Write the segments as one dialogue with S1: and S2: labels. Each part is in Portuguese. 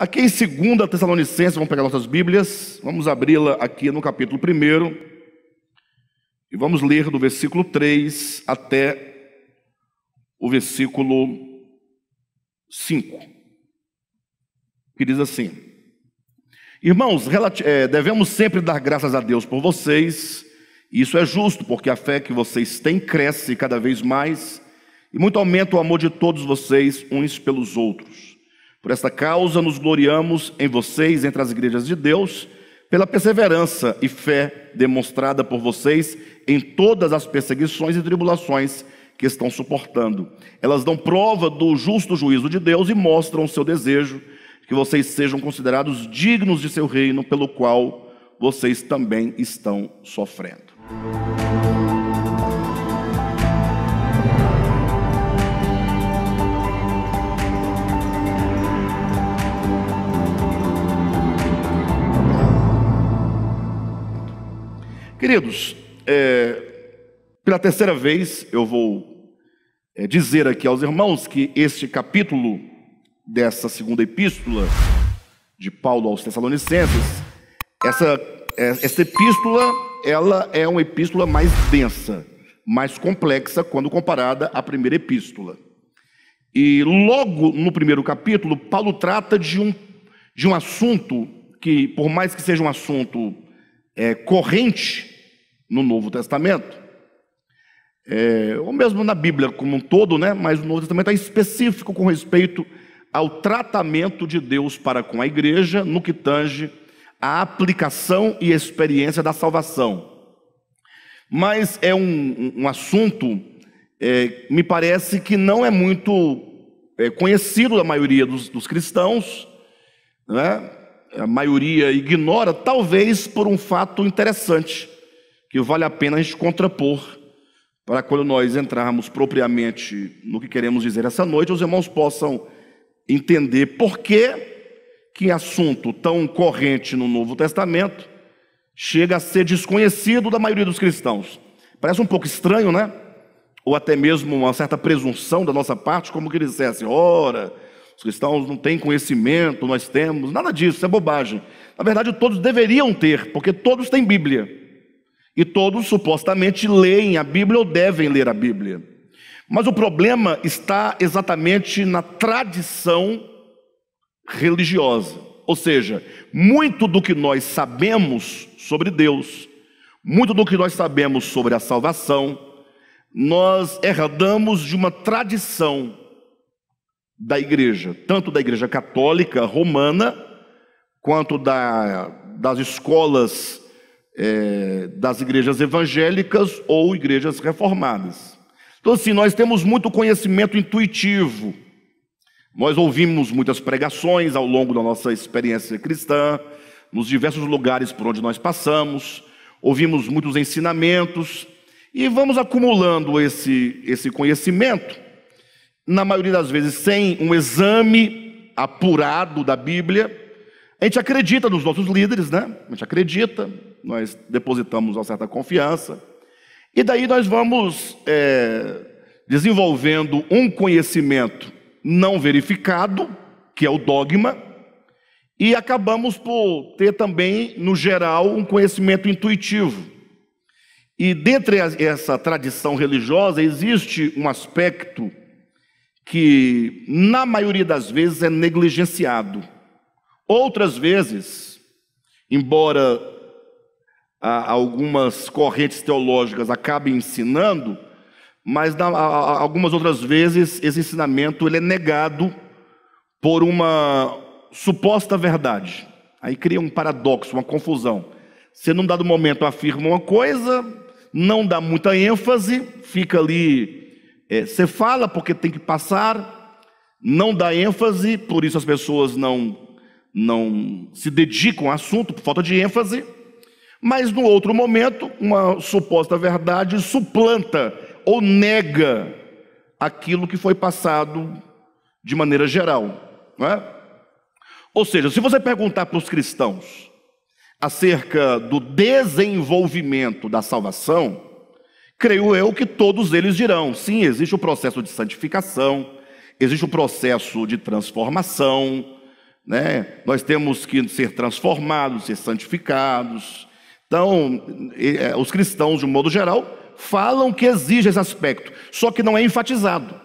S1: Aqui em 2 Tessalonicenses, vamos pegar nossas Bíblias, vamos abri-la aqui no capítulo 1 e vamos ler do versículo 3 até o versículo 5, que diz assim: Irmãos, é, devemos sempre dar graças a Deus por vocês, isso é justo, porque a fé que vocês têm cresce cada vez mais, e muito aumenta o amor de todos vocês uns pelos outros. Por esta causa nos gloriamos em vocês, entre as igrejas de Deus, pela perseverança e fé demonstrada por vocês em todas as perseguições e tribulações que estão suportando. Elas dão prova do justo juízo de Deus e mostram o seu desejo que vocês sejam considerados dignos de seu reino, pelo qual vocês também estão sofrendo. Queridos, é, pela terceira vez eu vou é, dizer aqui aos irmãos que este capítulo dessa segunda epístola de Paulo aos Tessalonicenses, essa, é, essa epístola, ela é uma epístola mais densa, mais complexa quando comparada à primeira epístola. E logo no primeiro capítulo, Paulo trata de um, de um assunto que, por mais que seja um assunto é, corrente no Novo Testamento, é, ou mesmo na Bíblia como um todo, né? mas o Novo Testamento é específico com respeito ao tratamento de Deus para com a igreja no que tange a aplicação e experiência da salvação. Mas é um, um assunto, é, me parece que não é muito é, conhecido da maioria dos, dos cristãos, né? a maioria ignora, talvez por um fato interessante que vale a pena a gente contrapor para quando nós entrarmos propriamente no que queremos dizer essa noite, os irmãos possam entender por que que assunto tão corrente no Novo Testamento chega a ser desconhecido da maioria dos cristãos. Parece um pouco estranho, né? Ou até mesmo uma certa presunção da nossa parte, como que eles dissessem, ora, os cristãos não têm conhecimento, nós temos, nada disso, isso é bobagem. Na verdade, todos deveriam ter, porque todos têm Bíblia. E todos supostamente leem a Bíblia ou devem ler a Bíblia. Mas o problema está exatamente na tradição religiosa. Ou seja, muito do que nós sabemos sobre Deus, muito do que nós sabemos sobre a salvação, nós herdamos de uma tradição da igreja, tanto da igreja católica romana, quanto da, das escolas é, das igrejas evangélicas ou igrejas reformadas. Então, assim, nós temos muito conhecimento intuitivo. Nós ouvimos muitas pregações ao longo da nossa experiência cristã, nos diversos lugares por onde nós passamos, ouvimos muitos ensinamentos e vamos acumulando esse, esse conhecimento, na maioria das vezes sem um exame apurado da Bíblia. A gente acredita nos nossos líderes, né? A gente acredita, nós depositamos uma certa confiança. E daí nós vamos é, desenvolvendo um conhecimento não verificado, que é o dogma, e acabamos por ter também, no geral, um conhecimento intuitivo. E dentre essa tradição religiosa existe um aspecto que, na maioria das vezes, é negligenciado. Outras vezes, embora algumas correntes teológicas acabem ensinando, mas algumas outras vezes esse ensinamento ele é negado por uma suposta verdade. Aí cria um paradoxo, uma confusão. Você num dado momento afirma uma coisa, não dá muita ênfase, fica ali, é, você fala porque tem que passar, não dá ênfase, por isso as pessoas não, não se dedicam ao assunto, por falta de ênfase. Mas no outro momento, uma suposta verdade suplanta ou nega aquilo que foi passado de maneira geral. Não é? Ou seja, se você perguntar para os cristãos acerca do desenvolvimento da salvação, creio eu que todos eles dirão: sim, existe o processo de santificação, existe o processo de transformação, né? Nós temos que ser transformados, ser santificados. Então, é, os cristãos, de um modo geral, falam que exige esse aspecto, só que não é enfatizado.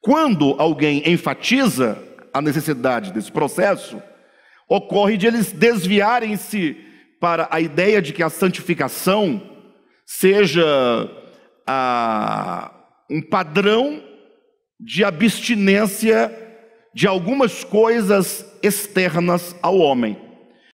S1: Quando alguém enfatiza a necessidade desse processo, ocorre de eles desviarem-se para a ideia de que a santificação seja a, um padrão de abstinência de algumas coisas externas ao homem.